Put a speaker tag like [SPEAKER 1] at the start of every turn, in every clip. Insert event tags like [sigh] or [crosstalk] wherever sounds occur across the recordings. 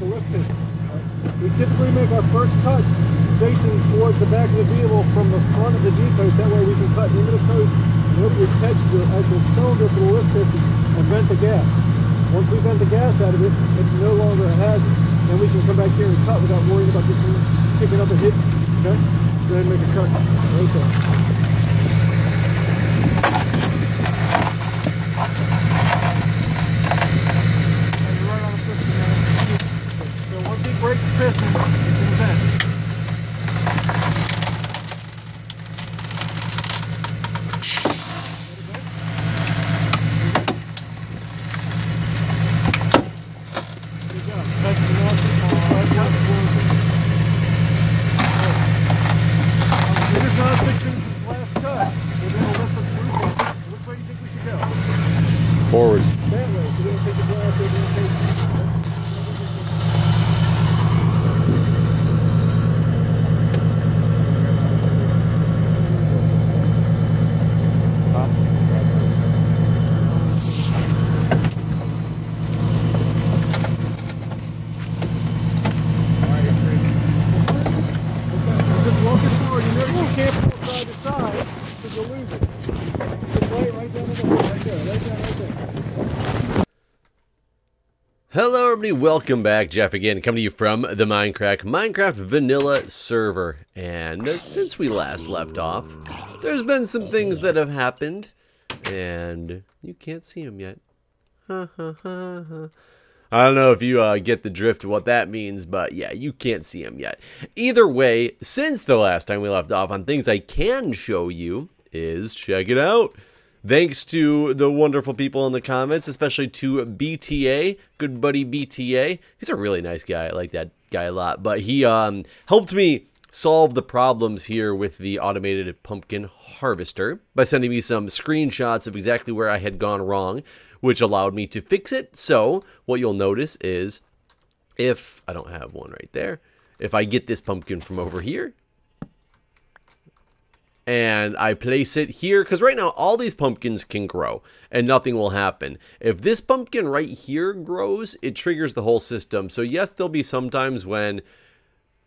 [SPEAKER 1] with the lift. We typically make our first cuts facing towards the back of the vehicle from the front of the G-post. That way we can cut into the post, nobody will catch the actual cylinder for the lift piston and vent the gas. Once we vent the gas out of it, it's no longer a hazard. And we can come back here and cut without worrying about this thing picking up a hit. Okay? Go ahead and make a cut there. And right on the piston now. So once he breaks the piston, it's in the vent. Good job. That's the last one. Last one. It is not a big thing since last cut. We're going to lift the roof. Which way do you think we should go?
[SPEAKER 2] Forward.
[SPEAKER 1] That way. So we're going to take the glass over and take Just walk it forward. You notice you can't pull side to side because you'll lose it. Just lay it right down the middle. Right there. Right down right there.
[SPEAKER 2] Hello, everybody. Welcome back. Jeff again, coming to you from the Mindcrack Minecraft Vanilla server. And uh, since we last left off, there's been some things that have happened, and you can't see them yet. I don't know if you uh, get the drift of what that means, but yeah, you can't see them yet. Either way, since the last time we left off on things I can show you, is check it out. Thanks to the wonderful people in the comments, especially to BTA, good buddy BTA. He's a really nice guy. I like that guy a lot. But he um, helped me solve the problems here with the automated pumpkin harvester by sending me some screenshots of exactly where I had gone wrong, which allowed me to fix it. So what you'll notice is if I don't have one right there, if I get this pumpkin from over here, and I place it here because right now all these pumpkins can grow and nothing will happen. If this pumpkin right here grows, it triggers the whole system. So yes, there'll be sometimes when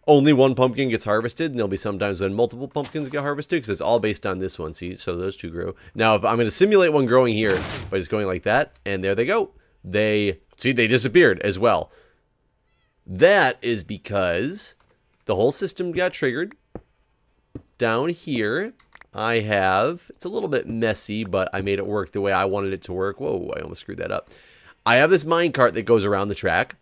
[SPEAKER 2] only one pumpkin gets harvested, and there'll be sometimes when multiple pumpkins get harvested because it's all based on this one. See, so those two grew. Now, if I'm going to simulate one growing here by just going like that, and there they go. They see they disappeared as well. That is because the whole system got triggered down here, I have, it's a little bit messy, but I made it work the way I wanted it to work. Whoa, I almost screwed that up. I have this minecart that goes around the track.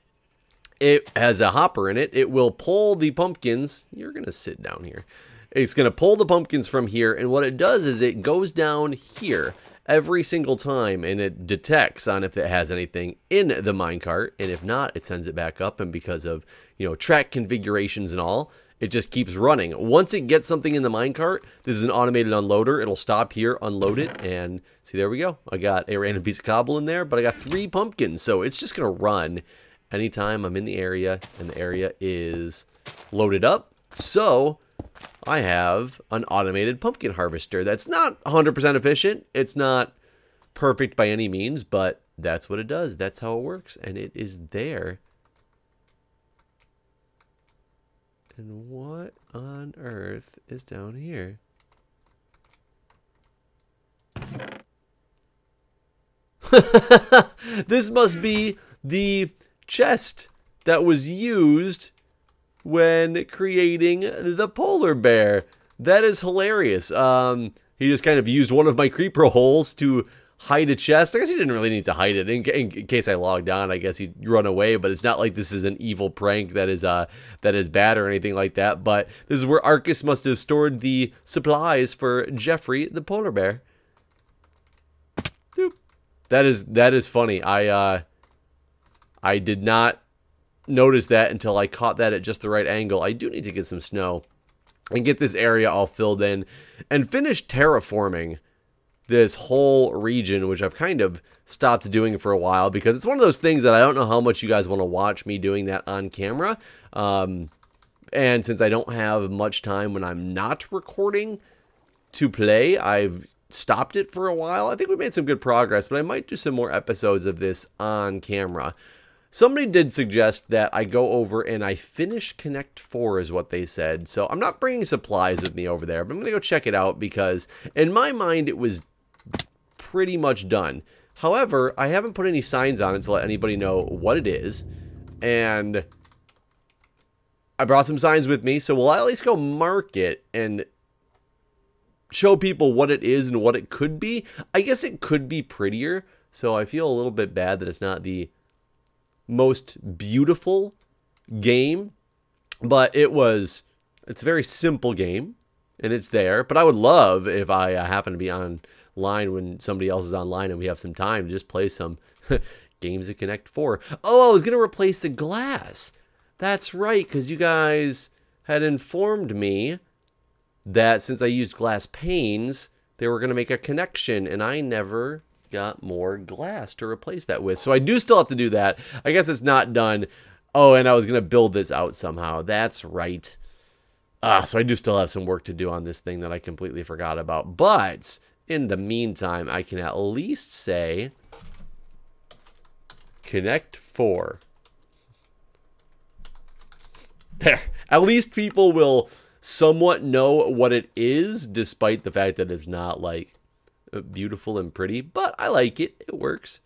[SPEAKER 2] It has a hopper in it. It will pull the pumpkins. You're going to sit down here. It's going to pull the pumpkins from here. And what it does is it goes down here every single time and it detects on if it has anything in the minecart. And if not, it sends it back up. And because of, you know, track configurations and all, it just keeps running. Once it gets something in the minecart, this is an automated unloader. It'll stop here, unload it, and see, there we go. I got a random piece of cobble in there, but I got three pumpkins, so it's just going to run anytime I'm in the area, and the area is loaded up. So I have an automated pumpkin harvester that's not 100% efficient. It's not perfect by any means, but that's what it does. That's how it works, and it is there. And what on earth is down here? [laughs] this must be the chest that was used when creating the polar bear. That is hilarious. Um, he just kind of used one of my creeper holes to hide a chest. I guess he didn't really need to hide it. In, in, in, case I logged on, I guess he'd run away. But it's not like this is an evil prank that is uh that is bad or anything like that. But this is where Arkas must have stored the supplies for Jeffrey the polar bear. Doop. That is that is funny. I uh I did not notice that until I caught that at just the right angle. I do need to get some snow and get this area all filled in and finish terraforming this whole region, which I've kind of stopped doing for a while because it's one of those things that I don't know how much you guys want to watch me doing that on camera. Um, and since I don't have much time when I'm not recording to play, I've stopped it for a while. I think we made some good progress, but I might do some more episodes of this on camera. somebody did suggest that I go over and I finish Connect 4 is what they said. So I'm not bringing supplies with me over there, but I'm going to go check it out because in my mind it was pretty much done. However, I haven't put any signs on it to let anybody know what it is. And I brought some signs with me, so we'll at least go mark it and show people what it is and what it could be. I guess it could be prettier, so I feel a little bit bad that it's not the most beautiful game, but it was it's a very simple game and it's there, but I would love if I uh, happen to be online when somebody else is online and we have some time to just play some [laughs] games of Connect 4. Oh, I was going to replace the glass. That's right, because you guys had informed me that since I used glass panes, they were going to make a connection, and I never got more glass to replace that with. So I do still have to do that. I guess it's not done. Oh, and I was going to build this out somehow. That's right. Ah, so I do still have some work to do on this thing that I completely forgot about. But in the meantime, I can at least say Connect 4. There. At least people will somewhat know what it is, despite the fact that it's not like beautiful and pretty. But I like it. It works.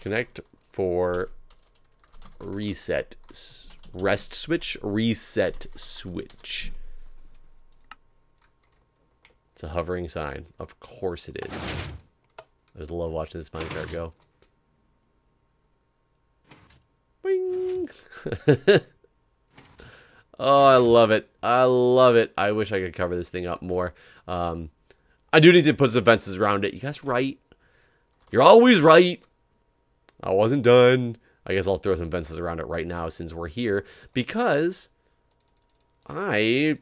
[SPEAKER 2] Connect 4 reset rest switch reset switch it's a hovering sign of course it is i just love watching this minecart go Bing. [laughs] oh, I love it. I love it. I wish I could cover this thing up more. Um, I do need to put some fences around it. You guys right? You're always right. I wasn't done. I guess I'll throw some fences around it right now since we're here because I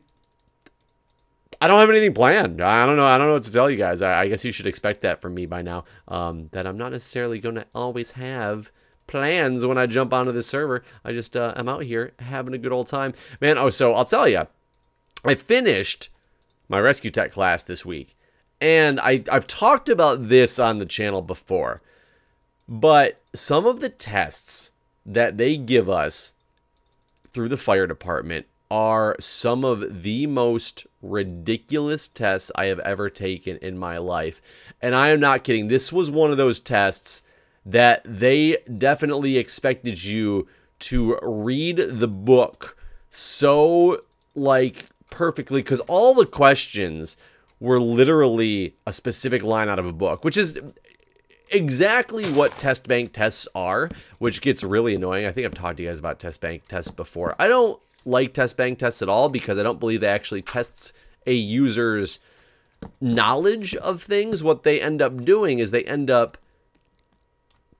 [SPEAKER 2] I don't have anything planned. I don't know. I don't know what to tell you guys. I, I guess you should expect that from me by now. Um, that I'm not necessarily going to always have plans when I jump onto the server. I just uh, I'm out here having a good old time, man. Oh, so I'll tell you, I finished my rescue tech class this week, and I I've talked about this on the channel before, but some of the tests that they give us through the fire department are some of the most ridiculous tests I have ever taken in my life. And I am not kidding. This was one of those tests that they definitely expected you to read the book so like perfectly because all the questions were literally a specific line out of a book, which is exactly what test bank tests are, which gets really annoying. I think I've talked to you guys about test bank tests before. I don't like test bank tests at all because I don't believe they actually test a user's knowledge of things. What they end up doing is they end up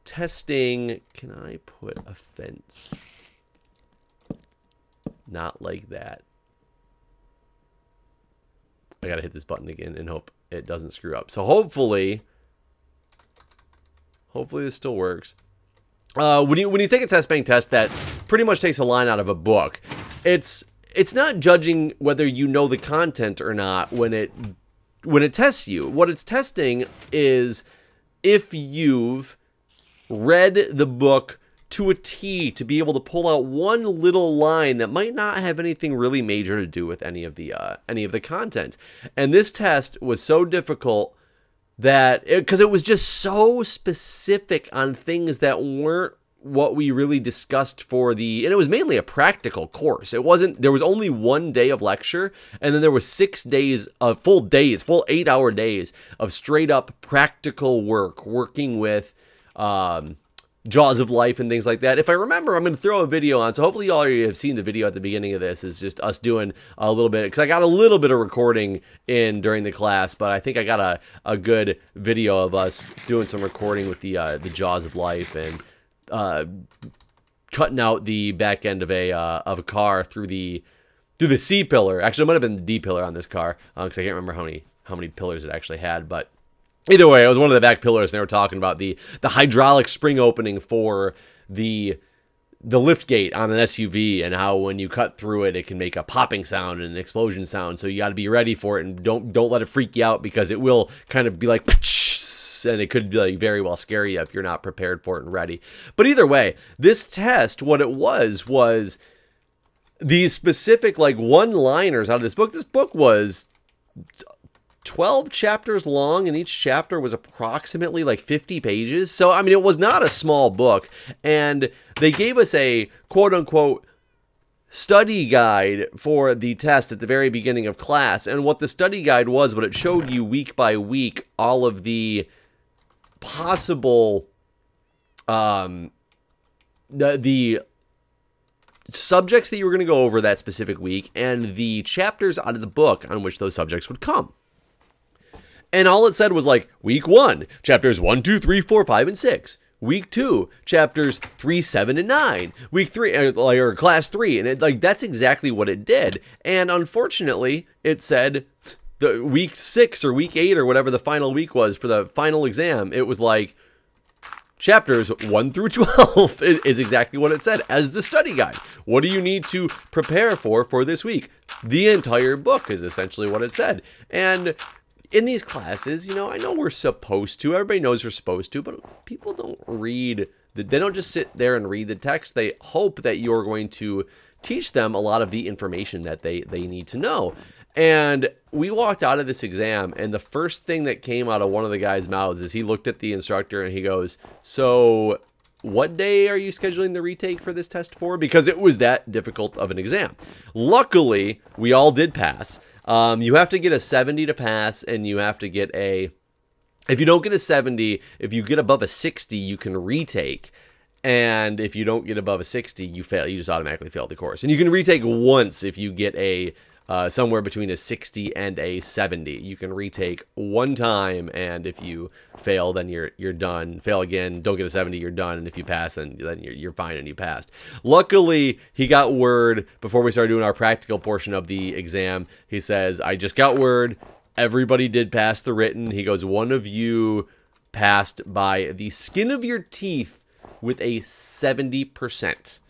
[SPEAKER 2] testing. Can I put a fence? Not like that. I gotta hit this button again and hope it doesn't screw up. So hopefully, hopefully this still works. Uh, when you when you take a test bank test that pretty much takes a line out of a book, it's it's not judging whether you know the content or not when it when it tests you. What it's testing is if you've read the book to a T to be able to pull out one little line that might not have anything really major to do with any of the uh, any of the content. And this test was so difficult that because it, it was just so specific on things that weren't what we really discussed for the and it was mainly a practical course. It wasn't there was only one day of lecture and then there was six days of full days full eight hour days of straight up practical work working with um, Jaws of Life and things like that. If I remember, I'm going to throw a video on. So hopefully you have seen the video at the beginning of this. Is just us doing a little bit because I got a little bit of recording in during the class, but I think I got a, a good video of us doing some recording with the uh, the Jaws of Life and uh, cutting out the back end of a uh, of a car through the through the C pillar. Actually, it might have been the D pillar on this car because uh, I can't remember how many how many pillars it actually had, but Either way, it was one of the back pillars, and they were talking about the the hydraulic spring opening for the the lift gate on an SUV and how when you cut through it, it can make a popping sound and an explosion sound. So you got to be ready for it and don't don't let it freak you out because it will kind of be like [laughs] and it could be like very well scare you if you're not prepared for it and ready. But either way, this test, what it was was these specific like one-liners out of this book. This book was 12 chapters long and each chapter was approximately like 50 pages. So I mean it was not a small book and they gave us a quote unquote study guide for the test at the very beginning of class. And what the study guide was, what it showed you week by week, all of the possible, um, the, the subjects that you were going to go over that specific week and the chapters out of the book on which those subjects would come. And all it said was like week one, chapters one, two, three, four, five, and six. Week two, chapters three, seven, and nine. Week three, er, or, or class three, and it, like that's exactly what it did. And unfortunately, it said the week six or week eight or whatever the final week was for the final exam. It was like chapters 1 through [laughs] 12 is exactly what it said as the study guide. What do you need to prepare for for this week? The entire book is essentially what it said. And in these classes, you know, I know we're supposed to. Everybody knows you're supposed to, but people don't read. The, they don't just sit there and read the text. They hope that you're going to teach them a lot of the information that they they need to know. And we walked out of this exam, and the first thing that came out of one of the guys' mouths is he looked at the instructor and he goes, "So." What day are you scheduling the retake for this test for? Because it was that difficult of an exam. Luckily, we all did pass. Um, you have to get a 70 to pass, and you have to get a. If you don't get a 70, if you get above a 60, you can retake. And if you don't get above a 60, you fail. You just automatically fail the course. And you can retake once if you get a uh, somewhere between a 60 and a 70. You can retake one time, and if you fail, then you're you're done. Fail again, don't get a 70, you're done. And if you pass, then then you're, you're fine and you passed. Luckily, he got word before we started doing our practical portion of the exam. He says, "I just got word. Everybody did pass the written." He goes, "One of you passed by the skin of your teeth with a 70 percent."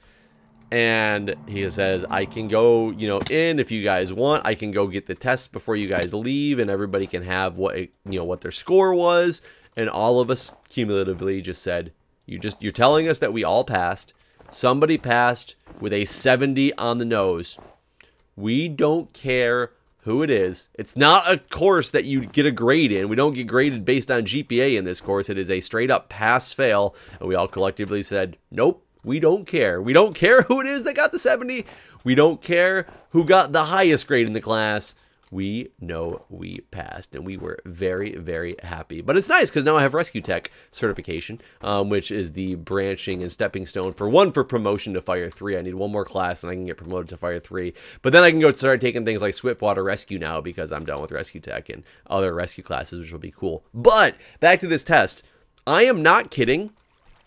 [SPEAKER 2] And he says i can go you know in if you guys want. I can go get the test before you guys leave and everybody can have what you know what their score was. And all of us cumulatively just said you just you're telling us that we all passed. Somebody passed with a 70 on the nose. We don't care who it is. It's not a course that you get a grade in. We don't get graded based on gpa in this course. It is a straight up pass fail. And we all collectively said nope we don't care. We don't care [laughs] who it is that got the 70. We don't care who got the highest grade in the class. We know we passed, and we were very, very happy. But it's nice because now I have Rescue Tech certification, um, which is the branching and stepping stone for one for promotion to Fire 3. I need one more class, and I can get promoted to Fire 3. But then I can go start taking things like Swiftwater Rescue now because I'm done with Rescue Tech and other rescue classes, which will be cool. But back to this test. I am not kidding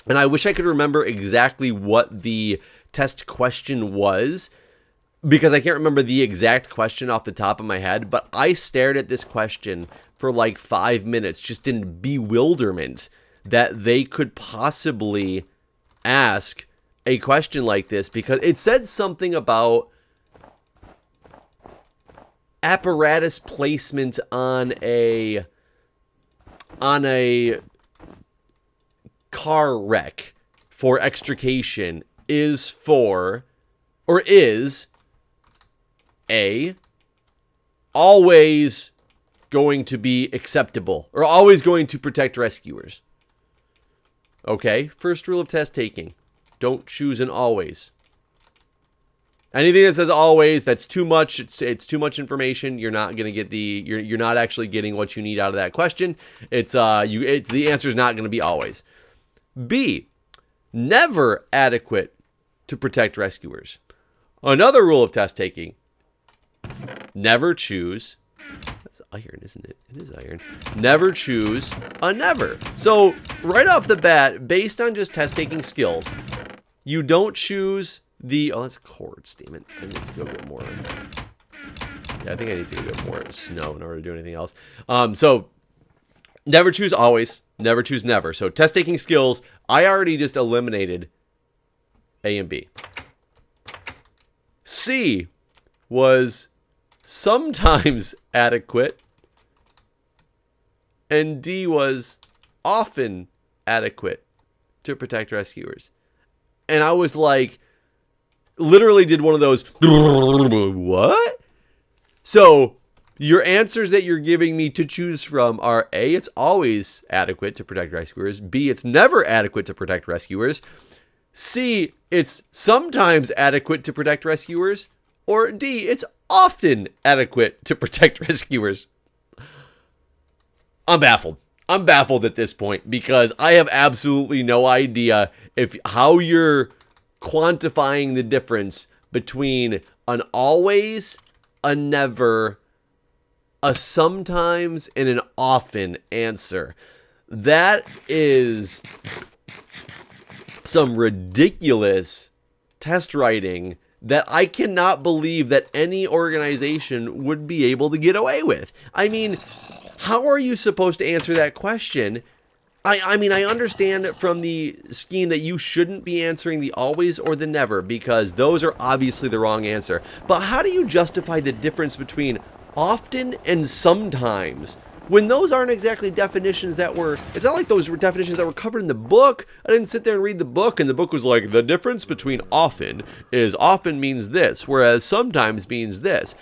[SPEAKER 2] and I wish I could remember exactly what the test question was because I can't remember the exact question off the top of my head, but I stared at this question for like five minutes just in bewilderment that they could possibly ask a question like this because it said something about apparatus placement on a on a car wreck for extrication is for, or is, A, always going to be acceptable or always going to protect rescuers. Okay, first rule of test taking don't choose an always. Anything that says always, that's too much. It's, it's too much information. You're not gonna get the. You're you're not actually getting what you need out of that question. It's uh you. It, the answer is not gonna be always. B. Never adequate to protect rescuers. Another rule of test taking never choose. That's iron, isn't it? It is iron. Never choose a never. So, right off the bat, based on just test taking skills, you don't choose the. Oh, that's chords, damn it. I need to go get more. Yeah, I think I need to go get more snow in order to do anything else. Um, so, never choose always. Never choose never. So test taking skills, I already just eliminated A and B. C was sometimes [laughs] adequate. And D was often adequate to protect rescuers. And I was like, literally did one of those, [laughs] what? So your answers that you're giving me to choose from are A, it's always adequate to protect rescuers, B, it's never adequate to protect rescuers, C, it's sometimes adequate to protect rescuers, or D, it's often adequate to protect [laughs] rescuers. I'm baffled. I'm baffled at this point because I have absolutely no idea if how you're quantifying the difference between an always, a never, a sometimes, and an often answer. That is some ridiculous test writing that I cannot believe that any organization would be able to get away with. I mean, how are you supposed to answer that question? I, I mean, I understand from the scheme that you shouldn't be answering the always or the never because those are obviously the wrong answer. But how do you justify the difference between often and sometimes? when those aren't exactly definitions that were it's not like those were definitions that were covered in the book i didn't sit there and read the book and the book was like the difference between often is often means this whereas sometimes means this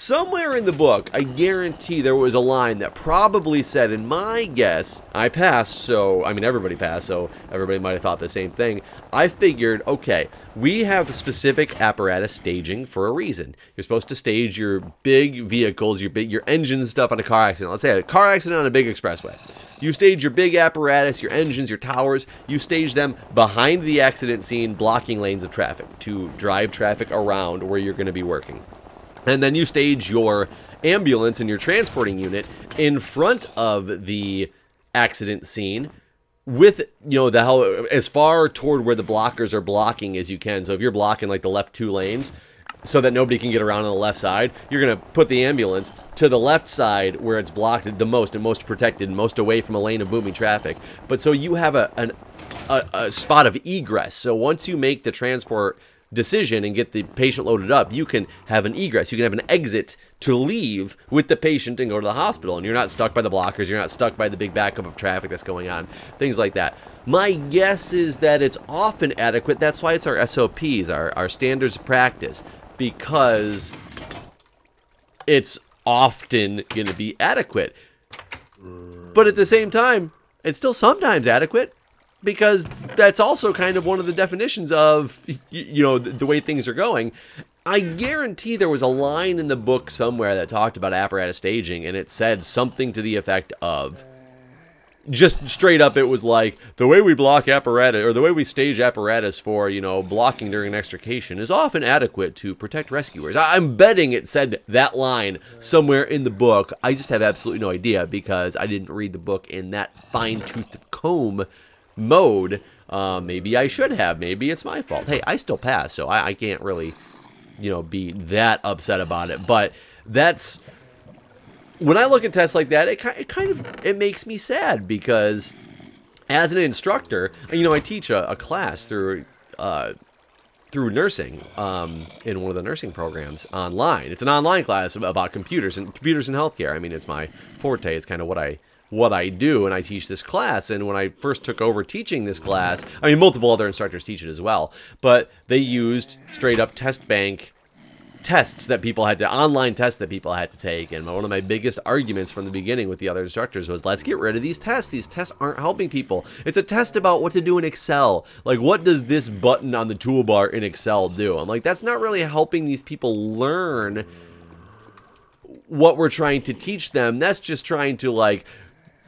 [SPEAKER 2] Somewhere in the book, I guarantee there was a line that probably said, in my guess, I passed, so, I mean, everybody passed, so everybody might have thought the same thing. I figured, okay, we have specific apparatus staging for a reason. You're supposed to stage your big vehicles, your big, your engines stuff on a car accident. Let's say a car accident on a big expressway. You stage your big apparatus, your engines, your towers, you stage them behind the accident scene, blocking lanes of traffic to drive traffic around where you're going to be working. And then you stage your ambulance and your transporting unit in front of the accident scene with you know the hell as far toward where the blockers are blocking as you can. So if you're blocking like the left two lanes so that nobody can get around on the left side, you're going to put the ambulance to the left side where it's blocked the most and most protected, and most away from a lane of booming traffic. But so you have a an, a, a spot of egress. So once you make the transport decision and get the patient loaded up, you can have an egress. You can have an exit to leave with the patient and go to the hospital. And you're not stuck by the blockers. You're not stuck by the big backup of traffic that's going on. Things like that. My guess is that it's often adequate. That's why it's our SOPs, our, our standards of practice, because it's often going to be adequate. But at the same time, it's still sometimes adequate because that's also kind of one of the definitions of you know the, the, way things are going. I guarantee there was a line in the book somewhere that talked about apparatus staging, and it said something to the effect of just straight up. It was like the way we block apparatus or the way we stage apparatus for you know blocking during an extrication is often adequate to protect rescuers. I, I'm betting it said that line somewhere in the book. I just have absolutely no idea because I didn't read the book in that fine tooth comb mode. Uh, maybe I should have. Maybe it's my fault. Hey, I still pass, so I, I can't really, you know, be that upset about it. But that's when I look at tests like that, it, it kind of it makes me sad because as an instructor, you know, I teach a, a class through uh, through nursing um, in one of the nursing programs online. It's an online class about computers and computers and healthcare. I mean, it's my forte. It's kind of what I what I do and I teach this class. And when I first took over teaching this class, I mean, multiple other instructors teach it as well, but they used straight up test bank tests that people had to online tests that people had to take. And one of my biggest arguments from the beginning with the other instructors was let's get rid of these tests. These tests aren't helping people. It's a test about what to do in excel. Like what does this button on the toolbar in excel do? I'm like that's not really helping these people learn what we're trying to teach them. That's just trying to like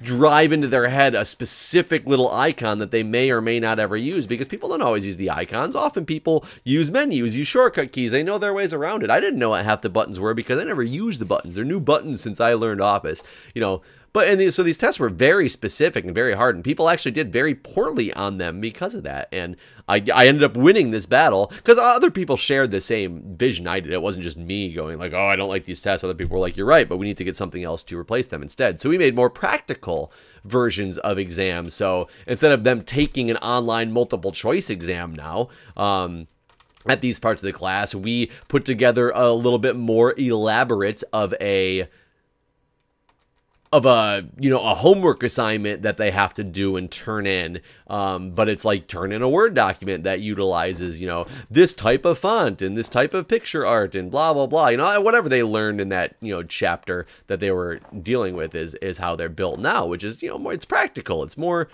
[SPEAKER 2] drive into their head a specific little icon that they may or may not ever use because people don't always use the icons. Often people use menus, use shortcut keys. They know their ways around it. I didn't know what half the buttons were because I never used the buttons. They're new buttons since I learned Office. You know, but and these, so these tests were very specific and very hard, and people actually did very poorly on them because of that. And I, I ended up winning this battle because other people shared the same vision I did. It wasn't just me going like, "Oh, I don't like these tests." Other people were like, "You're right, but we need to get something else to replace them instead." So we made more practical versions of exams. So instead of them taking an online multiple choice exam now. Um, at these parts of the class, we put together a little bit more elaborate of a of a you know a homework assignment that they have to do and turn in. Um, but it's like turn in a word document that utilizes you know this type of font and this type of picture art and blah blah blah. You know whatever they learned in that you know chapter that they were dealing with is is how they're built now which is you know more it's practical. It's more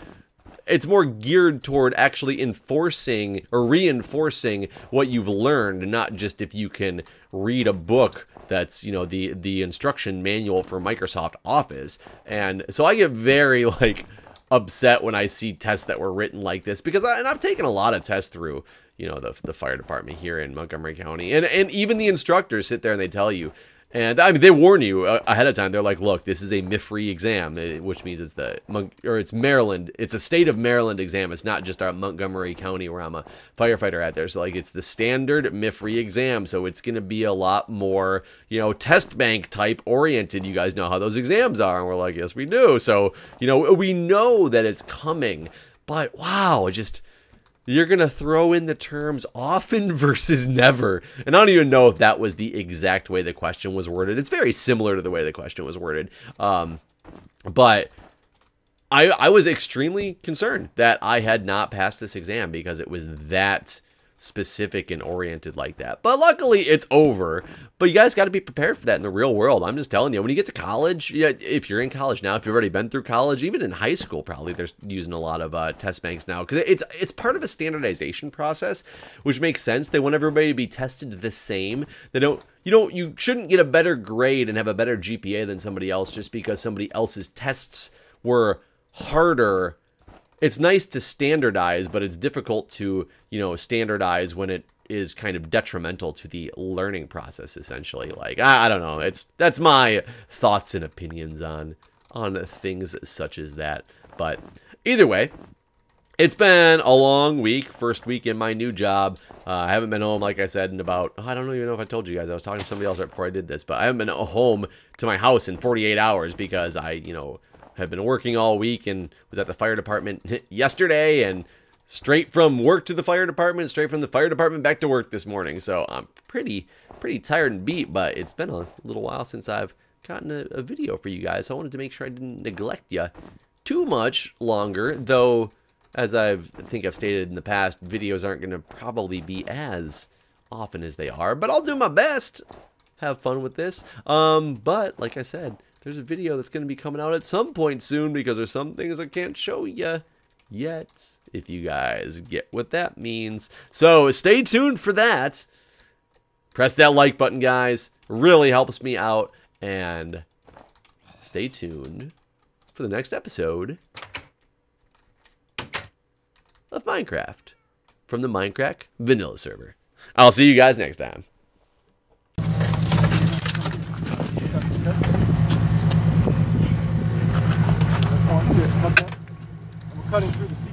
[SPEAKER 2] it's more geared toward actually enforcing or reinforcing what you've learned not just if you can read a book that's you know the the instruction manual for Microsoft Office. And so I get very [laughs] like upset when I see tests that were written like this because I, and I've taken a lot of tests through you know the the fire department here in Montgomery County and and even the instructors sit there and they tell you and I mean, they warn you uh, ahead of time. They're like, "Look, this is a MFRI exam, uh, which means it's the or it's Maryland. It's a state of Maryland exam. It's not just our Montgomery County where I'm a firefighter at there. So like, it's the standard MFRI exam. So it's gonna be a lot more, you know, test bank type oriented. You guys know how those exams are, and we're like, yes, we do. So you know, we know that it's coming, but wow, just you're going to throw in the terms often [laughs] versus never. And I don't even know if that was the exact way the question was worded. It's very similar to the way the question was worded. Um, but I, I was extremely concerned that I had not passed this exam because it was that specific and oriented like that. But luckily, it's over. But you guys got to be prepared for that in the real world. I'm just telling you, when you get to college, if you're in college now, if you've already been through college, even in high school, probably they're using a lot of uh, test banks now because it's it's part of a standardization process, which makes sense. They want everybody to be tested the same. They don't. You don't. You shouldn't get a better grade and have a better GPA than somebody else just because somebody else's tests were harder it's nice to standardize, but it's difficult to, you know, standardize when it is kind of detrimental to the learning process essentially. Like I, I, don't know. It's that's my thoughts and opinions on on things such as that. But either way it's been a long week first week in my new job. Uh, i haven't been home like i said in about oh, i don't even know if i told you guys i was talking to somebody else right before i did this but i haven't been home to my house in 48 hours because i you know have been working all week and was at the fire department [laughs] yesterday and straight from work to the fire department, straight from the fire department back to work this morning. So I'm pretty, pretty tired and beat, but it's been a little while since I've gotten a, a video for you guys. So I wanted to make sure I didn't neglect you too much longer, though, as I've, I think I've stated in the past, videos aren't going to probably be as often as they are, but I'll do my best. Have fun with this. Um, but like I said, there's a video that's going to be coming out at some point soon because there's some things I can't show you yet, if you guys get what that means. So stay tuned for that. Press that like button, guys. Really helps me out. And stay tuned for the next episode of Mindcrack from the Minecraft Vanilla server. I'll see you guys next time.
[SPEAKER 1] Cutting through the